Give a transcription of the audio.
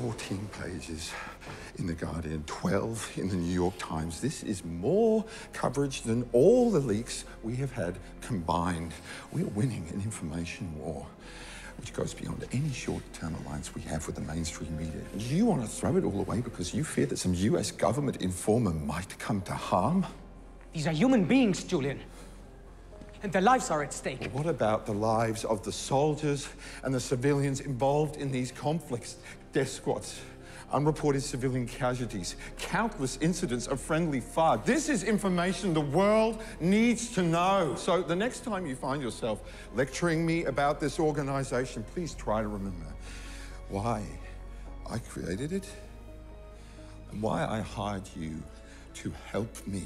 14 pages in The Guardian, 12 in the New York Times. This is more coverage than all the leaks we have had combined. We're winning an information war which goes beyond any short-term alliance we have with the mainstream media. You want to throw it all away because you fear that some US government informer might come to harm? These are human beings, Julian. And their lives are at stake. What about the lives of the soldiers and the civilians involved in these conflicts? Death squads, unreported civilian casualties, countless incidents of friendly fire. This is information the world needs to know. So the next time you find yourself lecturing me about this organization, please try to remember why I created it and why I hired you to help me.